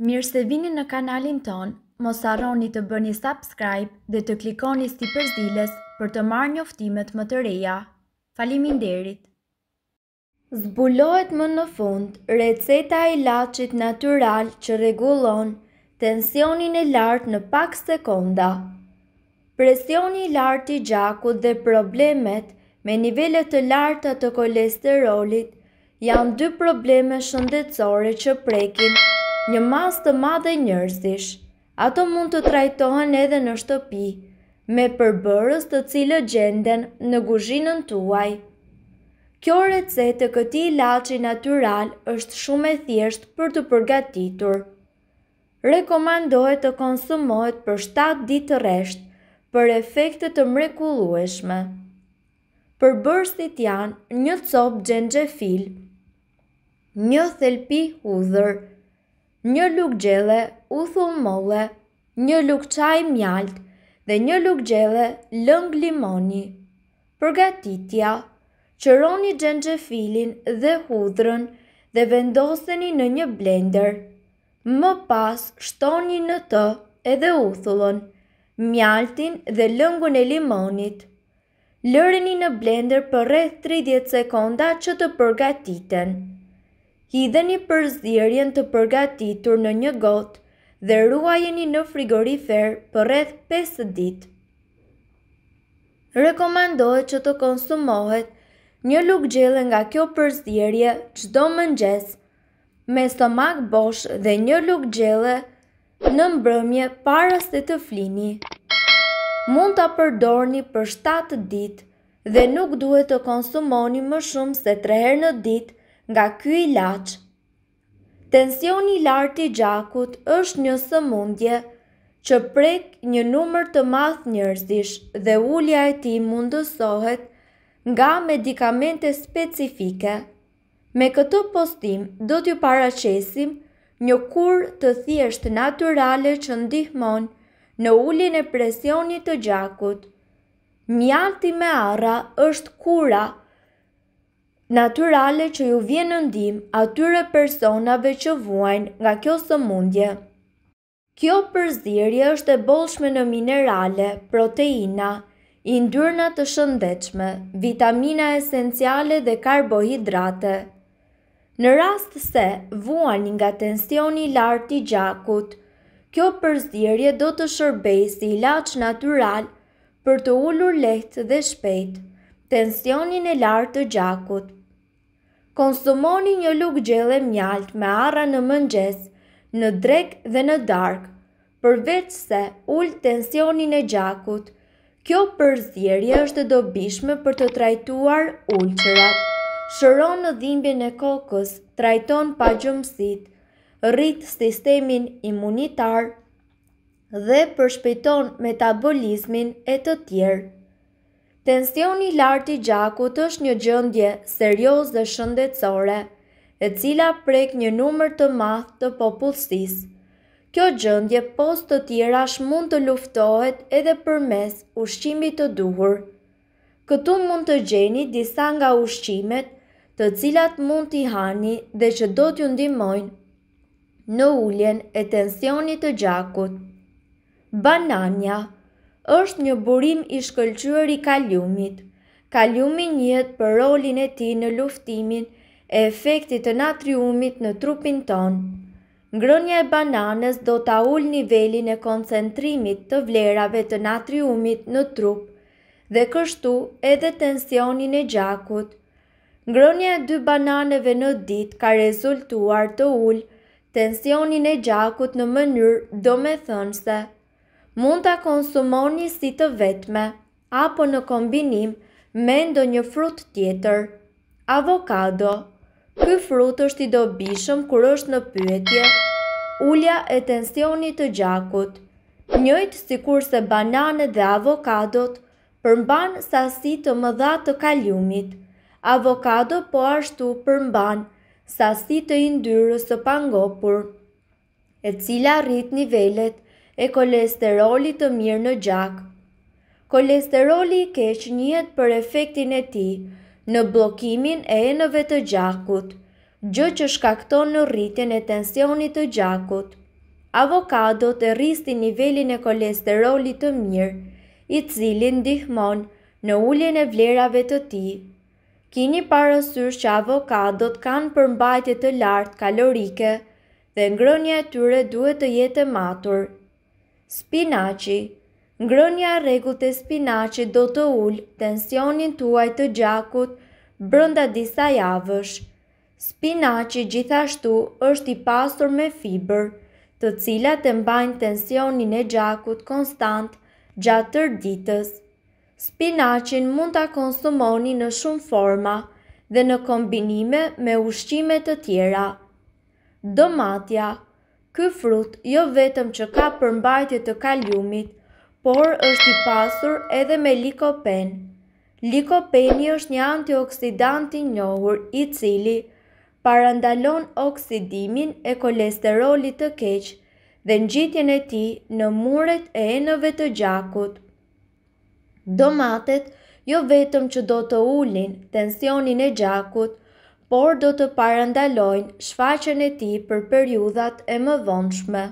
Mirë se vini në kanalin tonë, mos harroni të bëni subscribe dhe të klikoni sipër ziles për të marrë njoftimet më të reja. Faliminderit! Zbulohet më në fund receta e ilaçit natyral që rregullon tensionin e lartë në pak sekonda. Presioni i lartë i gjakut dhe problemet me nivele të larta të kolesterolit janë dy probleme shëndetësore që prekin një masë të madhe njerëzish. Ato mund të trajtohen edhe në shtëpi me përbërës të cilët gjenden në guzhinën tuaj. Kjo recetë e këtij ilaçi natyral është shumë e thjeshtë për t'u përgatitur. Rekomandohet të konsumohet për shtatë ditë rresht për efekte të mrekullueshme. Përbërësit janë një copë xhenxhefil, një thelb hudhër, një lugë gjelle uthull molle, një lugë çaji mjaltë dhe një lugë gjelle lëng limoni. Përgatitja, Qëroni xhenxhefilin dhe hudhrën dhe vendoseni në një blender. Më pas shtoni në të edhe uthullën, mjaltin dhe lëngun e limonit. Lëreni në blender për rreth 30 sekonda që të përgatiten. Hidheni përzierjen të përgatitur në një gotë dhe ruajeni në frigorifer për rreth pesë ditë. Rekomandohet që të konsumohet një lugë gjelle nga kjo përzierje çdo mëngjes. me stomak bosh dhe një lugë gjelle në mbrëmje para se të flini. Mund ta përdorni për 7 ditë dhe nuk duhet të konsumoni më shumë se 3 herë në ditë nga ky ilaç. Tensioni i lartë i gjakut është një sëmundje që prek një numër të madh njerëzish dhe ulja e tij mundësohet nga medikamente specifike. Me këtë postim do t'ju paraqesim një kurë të thjeshtë natyrale që ndihmon në uljen e presionit të gjakut. Mjalti me arra është kura natyrale që u vjen në ndihmë atyre personave që vuajnë nga kjo sëmundje. Kjo përzierje është e bollshme në minerale, proteina, yndyrna të shëndetshme, vitamina esenciale dhe karbohidrate. Në rast se vuani nga tensioni i lartë i gjakut, kjo përzierje do të shërbejë si ilaç natyral për të ulur lehtë dhe shpejt tensionin e lartë të gjakut. Konsumoni një lugë gjelle mjaltë me arra në mëngjes, në drekë dhe në darkë. Përveçse ul tensionin e gjakut, kjo përzierje është e dobishme për të trajtuar ulcerat. Shëron dhimbjen e kokës, trajton pagjumësitë, rrit sistemin imunitar dhe përshpejton metabolizmin e të tjerë. Tensioni i lartë i gjakut është një gjendje serioze dhe shëndetësore, e cila prek një numër të madh të popullsisë. Kjo gjendje pos të tjerash mund të luftohet edhe përmes ushqimit të duhur. Këtu mund të gjeni disa nga ushqimet të cilat mund t'i hani dhe që do t'ju ndihmojnë. në uljen e tensionit të gjakut. Banania është një burim i shkëlqyer i kaliumit. Kaliumi njihet për rolin e tij në luftimin e efektit të natriumit në trupin tonë. Ngrënia e bananës do ta ulë nivelin e koncentrimit të vlerave të natriumit në trup dhe kështu edhe tensionin e gjakut. Ngrënia e dy bananeve në ditë ka rezultuar të ulë tensionin e gjakut në mënyrë domethënëse. Mund ta konsumoni si të vetme apo në kombinim me ndonjë frut tjetër. Avokado, Ky frut është i dobishëm kur është në pyetje ulja e tensionit të gjakut. Njëjtë sikurse bananet dhe avokadot, përmbajnë sasi të mëdha të kaliumit. Avokado po ashtu përmban sasi të yndyrës së pangopur, e cila rrit nivelet e kolesterolit të mirë në gjak. Kolesteroli i keq njihet për efektin e tij në bllokimin e enëve të gjakut, gjë që shkakton rritjen e tensionit të gjakut. Avokadot e rrisin nivelin e kolesterolit të mirë, i cili ndihmon në uljen e vlerave të tij. Kini parasysh që avokadot kanë përmbajtje të lartë kalorike dhe ngrënia e tyre duhet të jetë e matur. Spinaçi, Ngrënia e rregullt e spinaçit do të ulë tensionin tuaj të gjakut brenda disa javësh. Spinaçi gjithashtu është i pasur me fibër, të cilat e mbajnë tensionin e gjakut konstant gjatë tërë ditës. Spinaçin mund ta konsumoni në shumë forma dhe në kombinime me ushqime të tjera. Domatja, Ky frut jo vetëm që ka përmbajtje të kaliumit, por është i pasur edhe me likopen. Likopeni është një antioksidant i njohur i cili parandalon oksidimin e kolesterolit të keq dhe ngjitjen e tij në muret e enëve të gjakut. Domatet jo vetëm që do të ulin tensionin e gjakut, por do të parandalojnë shfaqjen e tij për periudhat e mëvonshme.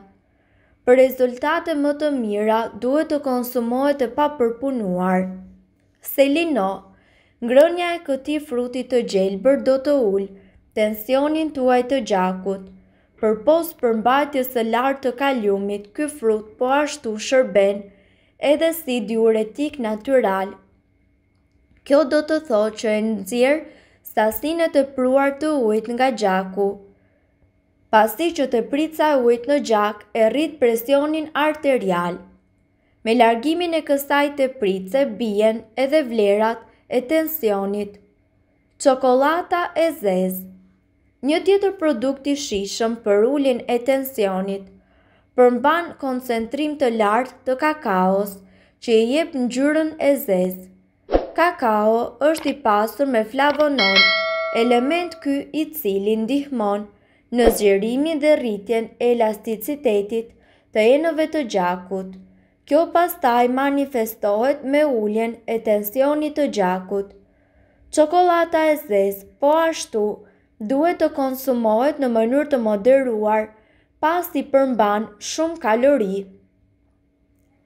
Për rezultate më të mira duhet të konsumohet e papërpunuar. Selino, ngrënia e këtij fruti të gjelbër do të ulë tensionin tuaj të gjakut. Përpos përmbajtjes së lartë të kaliumit, ky frut po ashtu shërben edhe si diuretik natyral. Kjo do të thotë që e nxjerr sasinë e tepruar të ujit nga gjaku. Pasi që teprica e ujit në gjak e rrit presionin arterial. Me largimin e kësaj teprice bien edhe vlerat e tensionit. Çokollata e zezë, Një tjetër produkt i shijshëm për uljen e tensionit, përmban koncentrim të lartë të kakaos, që i jep ngjyrën e zezë. Kakao është i pasur me flavanon, element ky i cili ndihmon në zgjerimin dhe rritjen e elasticitetit të enëve të gjakut, Kjo pastaj manifestohet me uljen e tensionit të gjakut. Çokollata e zezë po ashtu duhet të konsumohet në mënyrë të moderuar pasi përmban shumë kalori.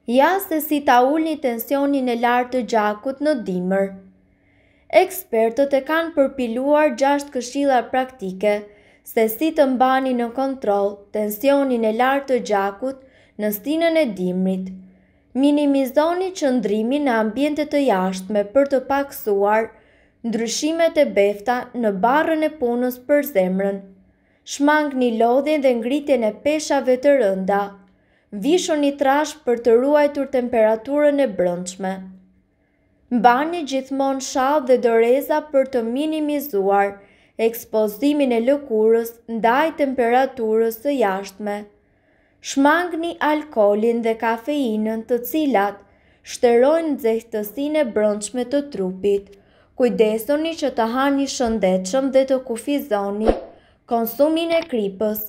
Ja se si ta ulni tensionin e lartë të gjakut në dimër. Ekspertët e kanë përpiluar gjashtë këshilla praktike se si të mbani në kontroll tensionin e lartë të gjakut në stinën e dimrit. Minimizoni qëndrimin në ambiente të jashtme për të pakësuar ndryshimet e befta në barrën e punës për zemrën. Shmangni lodhjen dhe ngritjen e peshave të rënda. Vishuni trashë për të ruajtur temperaturën e brendshme. Mbani gjithmonë shall dhe doreza për të minimizuar ekspozimin e lëkurës ndaj temperaturës së jashtme. Shmangni alkoolin dhe kafeinën të cilat shterojnë nxehtësinë e brendshme të trupit. Kujdesuni që të hani shëndetshëm dhe të kufizoni konsumin e kripës.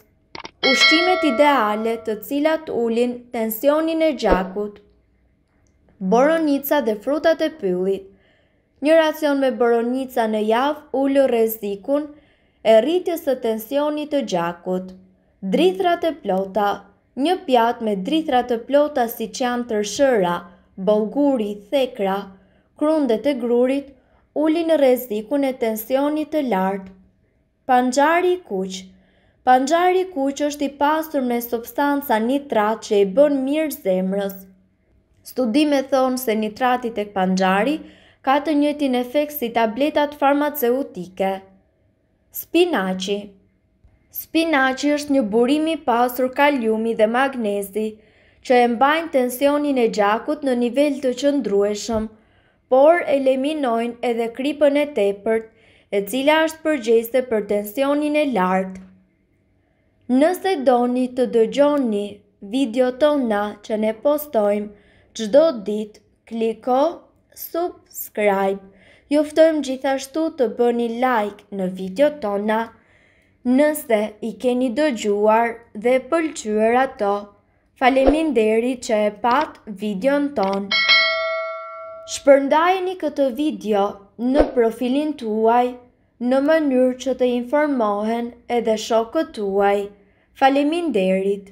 Ushqimet ideale të cilat ulin tensionin e gjakut. Boronica dhe frutat e pyllit. Një racion me boronica në javë ul rrezikun e rritjes së tensionit të gjakut. Drithërat e plota. Një pjatë me drithëra të plota siç janë tërshëra, bollguri, thekra, krundet e grurit ulin rrezikun e tensionit të lartë. Panxhari i kuq Panxhari i kuq është i pasur me substanca nitrat që i bën mirë zemrës. Studimet thonë se nitrati tek panxhari ka të njëjtin efekt si tabletat farmaceutike. Spinaqi Spinaqi është një burim i pasur kaliumi dhe magnezi, që e mbajnë tensionin e gjakut në nivel të qëndrueshëm. por eliminojnë edhe kripën e tepërt, e cila është përgjegjëse për tensionin e lartë. Nëse doni të dëgjoni video tona që ne postojmë çdo ditë, kliko Subscribe. Ju ftojmë gjithashtu të bëni like në video tona nëse i keni dëgjuar dhe pëlqyer ato. Faleminderit që e patë videon tonë. Shpërndajeni këtë video në profilin tuaj në mënyrë që të informohen edhe shokët tuaj. Faleminderit!